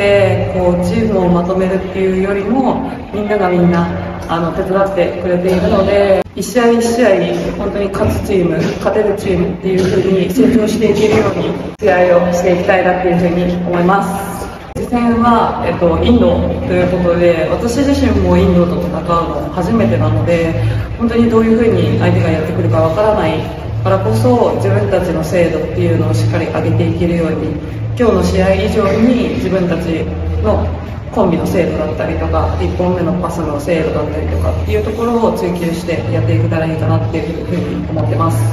てこうチームをまとめるっていうよりもみんながみんなあの手伝ってくれているので一試合一試合本当に勝つチーム勝てるチームっていうふうに成長していけるように試合をしていきたいなっていうふうに思います。次戦は、えっと、インドということで私自身もインドと戦うの初めてなので本当にどういうふうに相手がやってくるかわからないからこそ自分たちの精度っていうのをしっかり上げていけるように今日の試合以上に自分たちのコンビの精度だったりとか1本目のパスの精度だったりとかっていうところを追求してやっていけたらいいかなっていうふうに思ってます。